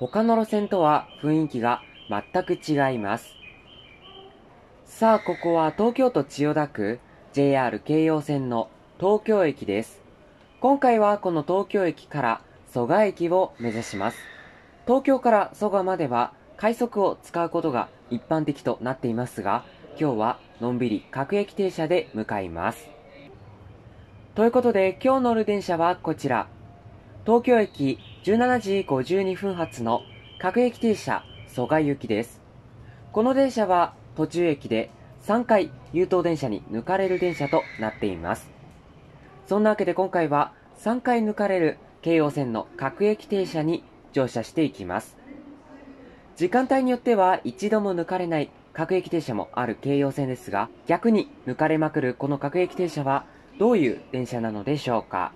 他の路線とは雰囲気が全く違います。さあ、ここは東京都千代田区 JR 京葉線の東京駅です。今回はこの東京駅から蘇我駅を目指します。東京から蘇我までは快速を使うことが一般的となっていますが、今日はのんびり各駅停車で向かいます。ということで今日乗る電車はこちら。東京駅17時52分発の各駅停車蘇我行きです。この電車は途中駅で3回優等電車に抜かれる電車となっています。そんなわけで今回は3回抜かれる京葉線の各駅停車に乗車していきます。時間帯によっては一度も抜かれない各駅停車もある京葉線ですが、逆に抜かれまくるこの各駅停車はどういう電車なのでしょうか。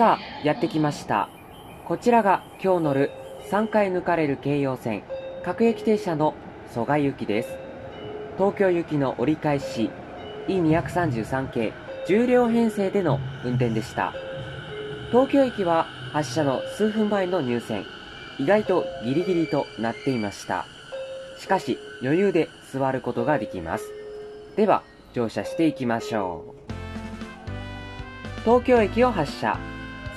さあ、やってきました。こちらが今日乗る3回抜かれる京葉線各駅停車の蘇我行きです。東京行きの折り返し E233 系重量編成での運転でした。東京駅は発車の数分前の入線、意外とギリギリとなっていました。しかし余裕で座ることができます。では乗車していきましょう。東京駅を発車。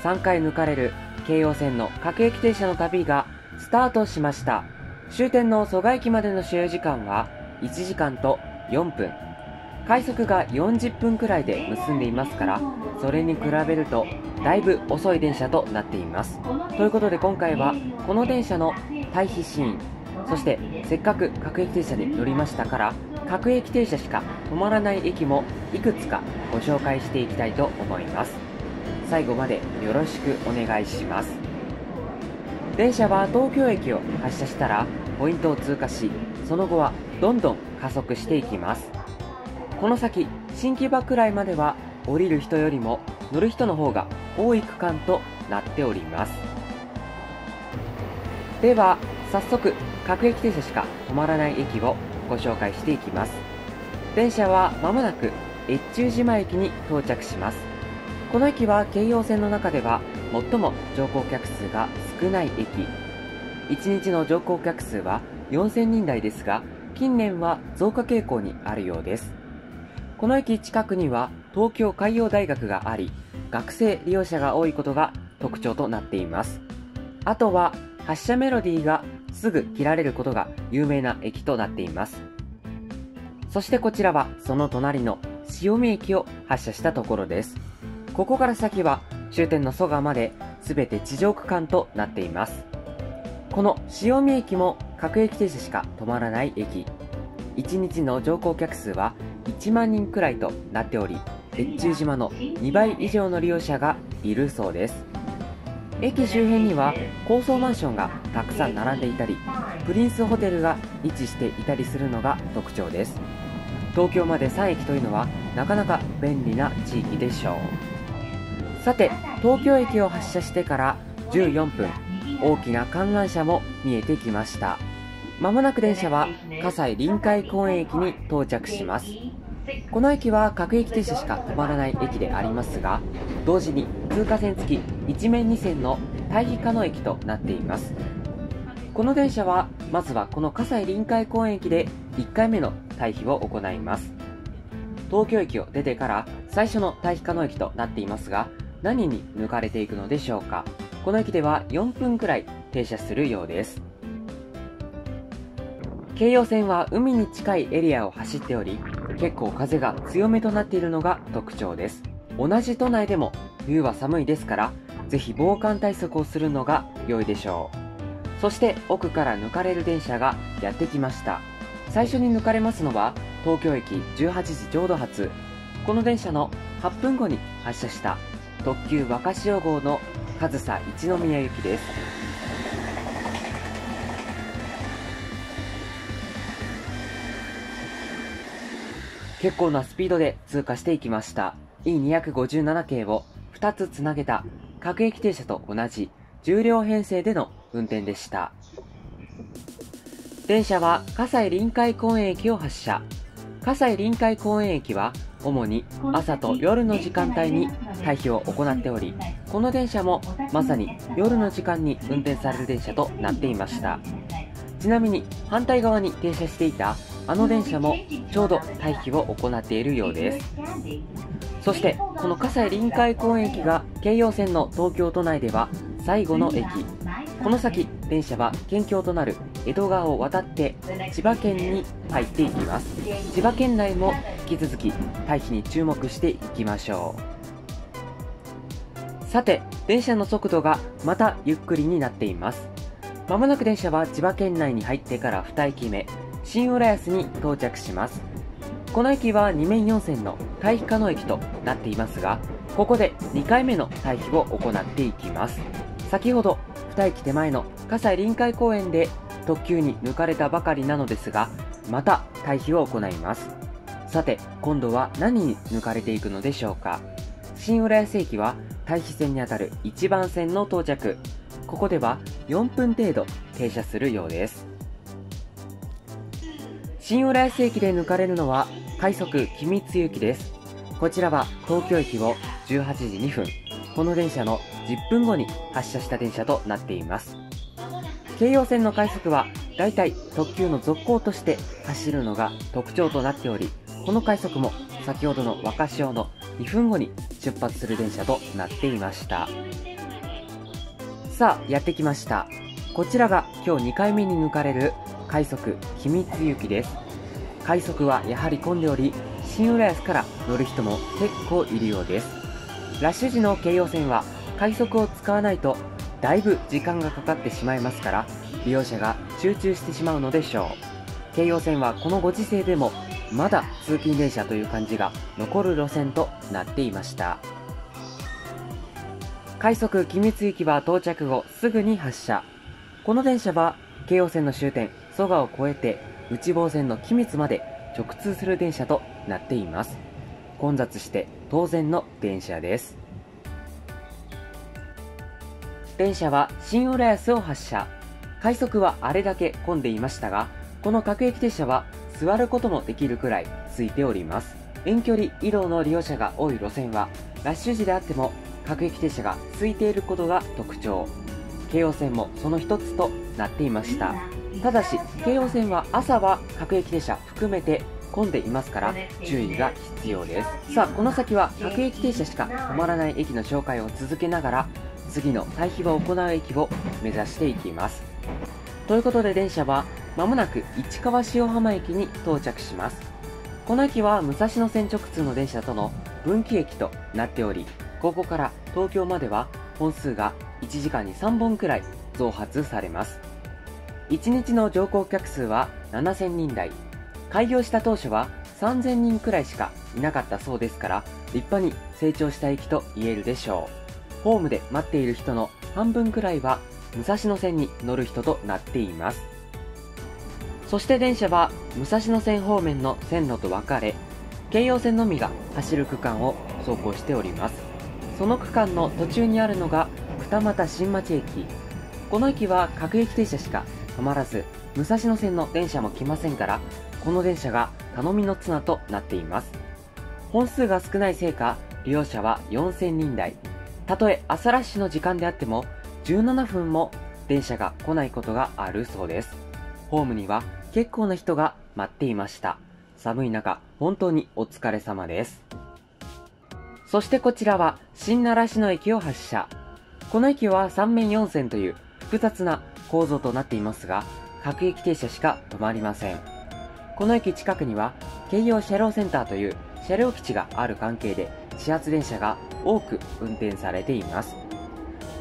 3回抜かれる京葉線の各駅停車の旅がスタートしました。終点の蘇我駅までの使用時間は1時間と4分。快速が40分くらいで結んでいますから、それに比べるとだいぶ遅い電車となっています。ということで今回はこの電車の退避シーン、そしてせっかく各駅停車に乗りましたから各駅停車しか止まらない駅もいくつかご紹介していきたいと思います最後までよろしくお願いします。電車は東京駅を発車したらポイントを通過しその後はどんどん加速していきます。この先新木場くらいまでは降りる人よりも乗る人の方が多い区間となっております。では早速各駅停車しか止まらない駅をご紹介していきます。電車はまもなく越中島駅に到着します。この駅は京葉線の中では最も乗降客数が少ない駅1日の乗降客数は4000人台ですが近年は増加傾向にあるようですこの駅近くには東京海洋大学があり学生利用者が多いことが特徴となっていますあとは発車メロディーがすぐ切られることが有名な駅となっています。そしてこちらはその隣の潮見駅を発車したところです。ここから先は終点の蘇我まで全て地上区間となっています。この潮見駅も各駅停車しか止まらない駅。1日の乗降客数は1万人くらいとなっており、越中島の2倍以上の利用者がいるそうです。駅周辺には高層マンションがたくさん並んでいたりプリンスホテルが位置していたりするのが特徴です東京まで3駅というのはなかなか便利な地域でしょうさて東京駅を発車してから14分大きな観覧車も見えてきました。まもなく電車は葛西臨海公園駅に到着します。この駅は各駅停車しか止まらない駅でありますが同時に通過線付き1面2線の対比可能駅となっています。この電車はまずはこの葛西臨海公園駅で1回目の退避を行います。東京駅を出てから最初の退避可能駅となっていますが何に抜かれていくのでしょうか？この駅では4分くらい停車するようです。京葉線は海に近いエリアを走っており結構風が強めとなっているのが特徴です。同じ都内でも冬は寒いですからぜひ防寒対策をするのが良いでしょう。そして奥から抜かれる電車がやってきました。最初に抜かれますのは東京駅18時ちょうど発。この電車の8分後に発車した特急若潮号の上総一宮行きです結構なスピードで通過していきました。E257 系を2つつなげた各駅停車と同じ重量編成での運転でした。電車は葛西臨海公園駅を発車。葛西臨海公園駅は主に朝と夜の時間帯に退避を行っており、この電車もまさに夜の時間に運転される電車となっていました。ちなみに反対側に停車していたあの電車もちょうど退避を行っているようです。そしてこの葛西臨海公園駅が京葉線の東京都内では最後の駅。この先電車は県境となる江戸川を渡って千葉県に入っていきます。千葉県内も引き続き退避に注目していきましょう。さて電車の速度がまたゆっくりになっています。まもなく電車は千葉県内に入ってから2駅目新浦安に到着します。この駅は2面4線の退避可能駅となっていますがここで2回目の退避を行っていきます。先ほど2駅手前の葛西臨海公園で特急に抜かれたばかりなのですがまた退避を行います。さて今度は何に抜かれていくのでしょうか。新浦安駅は退避線にあたる1番線の到着。ここでは4分程度停車するようです。新浦安駅で抜かれるのは快速君津行きです。こちらは東京駅を18時2分。この電車の10分後に発車した電車となっています。京葉線の快速はだいたい特急の続行として走るのが特徴となっておりこの快速も先ほどの若潮の2分後に出発する電車となっていました。さあやってきました。こちらが今日2回目に抜かれる快速君津行きです。快速はやはり混んでおり新浦安から乗る人も結構いるようです。ラッシュ時の京葉線は快速を使わないとだいぶ時間がかかってしまいますから利用者が集中してしまうのでしょう。京葉線はこのご時世でもまだ通勤電車という感じが残る路線となっていました。快速君津行きは到着後すぐに発車。この電車は京葉線の終点蘇我を越えて内房線の君津まで直通する電車となっています。混雑して当然の電車です。電車は新浦安を発車。快速はあれだけ混んでいましたがこの各駅停車は座ることもできるくらい空いております。遠距離移動の利用者が多い路線はラッシュ時であっても各駅停車が空いていることが特徴。京王線もその一つとなっていました。ただし京王線は朝は各駅停車含めて混んでいますから注意が必要です。さあこの先は各駅停車しか止まらない駅の紹介を続けながら次の退避を行う駅を目指していきます。ということで電車はまもなく市川塩浜駅に到着します。この駅は武蔵野線直通の電車との分岐駅となっておりここから東京までは本数が1時間に3本くらい増発されます。1日の乗降客数は7000人台。開業した当初は3000人くらいしかいなかったそうですから立派に成長した駅と言えるでしょう。ホームで待っている人の半分くらいは武蔵野線に乗る人となっています。そして電車は武蔵野線方面の線路と分かれ京葉線のみが走る区間を走行しております。その区間の途中にあるのが二俣新町駅。この駅は各駅停車しか止まらず武蔵野線の電車も来ませんからこの電車が頼みの綱となっています。本数が少ないせいか利用者は4000人台。たとえ朝ラッシュの時間であっても17分も電車が来ないことがあるそうです。ホームには結構な人が待っていました。寒い中本当にお疲れ様です。そしてこちらは新習志野駅を発車。この駅は3面4線という複雑な構造となっていますが各駅停車しか止まりません。この駅近くには京葉車両センターという車両基地がある関係で始発電車が多く運転されています。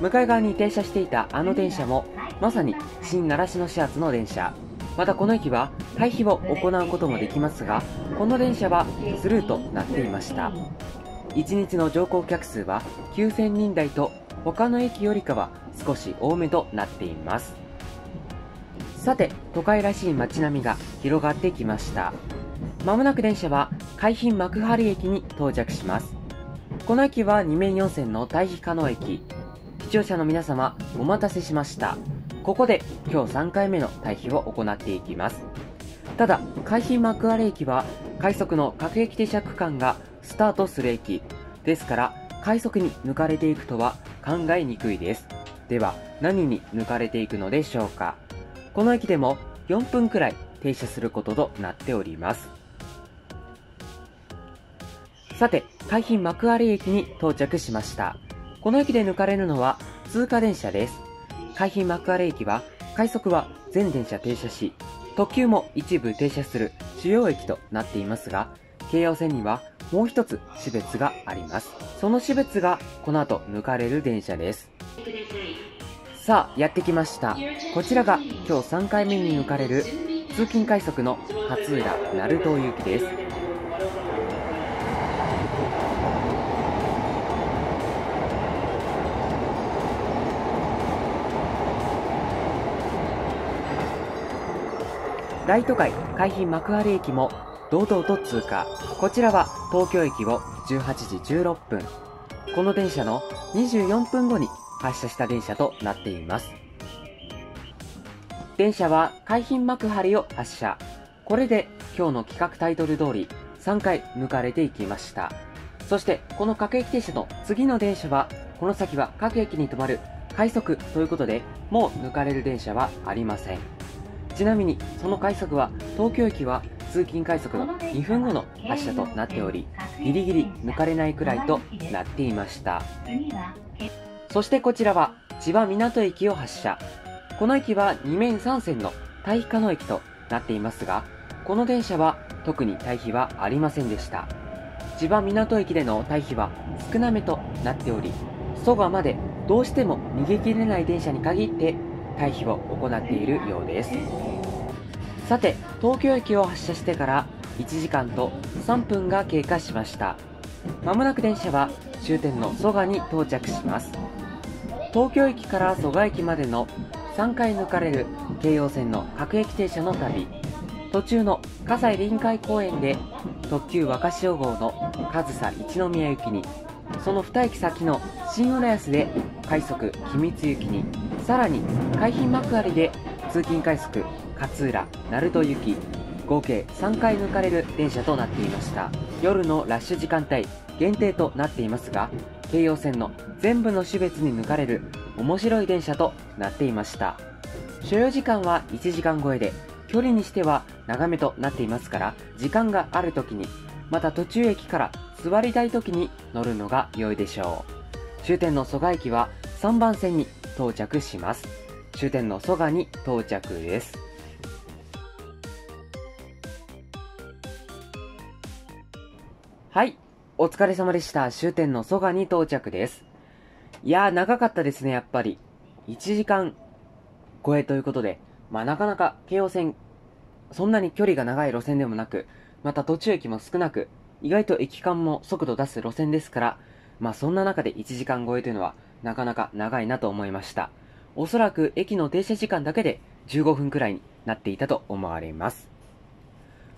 向かい側に停車していたあの電車もまさに新習志野始発の電車。またこの駅は退避を行うこともできますがこの電車はスルーとなっていました。1日の乗降客数は9000人台と他の駅よりかは少し多めとなっています。さて都会らしい街並みが広がってきました。まもなく電車は海浜幕張駅に到着します。この駅は2面4線の退避可能駅。視聴者の皆様お待たせしました。ここで今日3回目の退避を行っていきますただ海浜幕張駅は快速の各駅停車区間がスタートする駅ですから快速に抜かれていくとは考えにくいです。では、何に抜かれていくのでしょうかこの駅でも4分くらい停車することとなっております。さて、海浜幕張駅に到着しました。この駅で抜かれるのは通過電車です。海浜幕張駅は快速は全電車停車し、特急も一部停車する主要駅となっていますが、京葉線にはもう一つ私別があります。その私別がこの後抜かれる電車です。さあ、やってきました。こちらが今日3回目に抜かれる通勤快速の勝浦鳴門行きです。大都会海浜幕張駅も堂々と通過。こちらは東京駅を18時16分。この電車の24分後に発車した電車となっています。電車は海浜幕張を発車。これで今日の企画タイトル通り3回抜かれていきました。そしてこの各駅停車の次の電車はこの先は各駅に止まる快速ということでもう抜かれる電車はありません。ちなみにその快速は東京駅は通勤快速の2分後の発車となっておりギリギリ抜かれないくらいとなっていました。そしてこちらは千葉港駅を発車。この駅は2面3線の対比可能駅となっていますがこの電車は特に対比はありませんでした。千葉港駅での対比は少なめとなっており蘇我までどうしても逃げ切れない電車に限って退避を行っているようです。さて東京駅を発車してから1時間と3分が経過しました。まもなく電車は終点の蘇我に到着します。東京駅から蘇我駅までの3回抜かれる京葉線の各駅停車の旅。途中の葛西臨海公園で特急若潮号の上総一宮行きにその2駅先の新浦安で快速君津行きにさらに海浜幕張で通勤快速勝浦鳴門行き合計3回抜かれる電車となっていました。夜のラッシュ時間帯限定となっていますが京葉線の全部の種別に抜かれる面白い電車となっていました。所要時間は1時間超えで距離にしては長めとなっていますから時間がある時にまた途中駅から座りたい時に乗るのが良いでしょう。終点の蘇我駅は3番線に到着します。終点の蘇我に到着です。はい。お疲れ様でした。終点の蘇我に到着です。いやー長かったですねやっぱり。1時間超えということで。まあなかなか京王線そんなに距離が長い路線でもなくまた途中駅も少なく意外と駅間も速度出す路線ですからまあそんな中で1時間超えというのはなかなか長いなと思いました。おそらく駅の停車時間だけで15分くらいになっていたと思われます。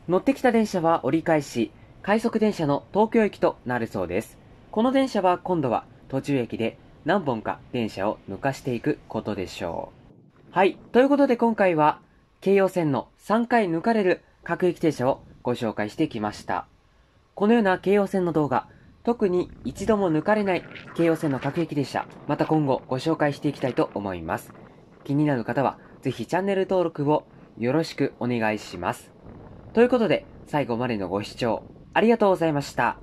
乗ってきた電車は折り返し、快速電車の東京駅となるそうです。この電車は今度は途中駅で何本か電車を抜かしていくことでしょう。はい。ということで今回は、京葉線の3回抜かれる各駅停車をご紹介してきました。このような京葉線の動画、特に一度も抜かれない京葉線の各駅でした。また今後ご紹介していきたいと思います。気になる方はぜひチャンネル登録をよろしくお願いします。ということで最後までのご視聴ありがとうございました。